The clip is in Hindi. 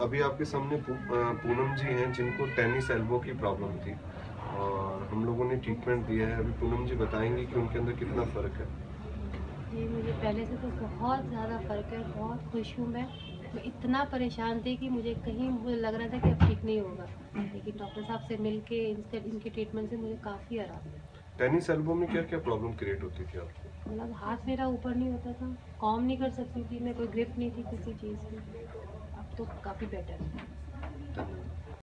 अभी आपके सामने पू, पूनम जी हैं जिनको टेनिस एल्बो की प्रॉब्लम थी। और हम लोगों ने ट्रीटमेंट दिया है। अभी पूनम जी बताएँगी कि उनके अंदर कितना फ़र्क है। जी मुझे पहले से तो बहुत ज़्यादा फ़र्क है। बहुत खुश हूँ मैं। मैं इतना परेशान थी कि मुझे कहीं मुझे लग रहा था कि अब ठीक नहीं होगा। लेकिन डॉक्टर साहब से मिल के इनसे इनके ट्रीटमेंट से मुझे काफ़ी आराम टेनिस एल्बो में क्या क्या प्रॉब्लम क्रिएट होती थी आपको? मतलब हाथ मेरा ऊपर नहीं होता था। कॉम नहीं कर सकती थी। मैं कोई ग्रिप नहीं थी किसी चीज़ की। तो काफ़ी बेटर है।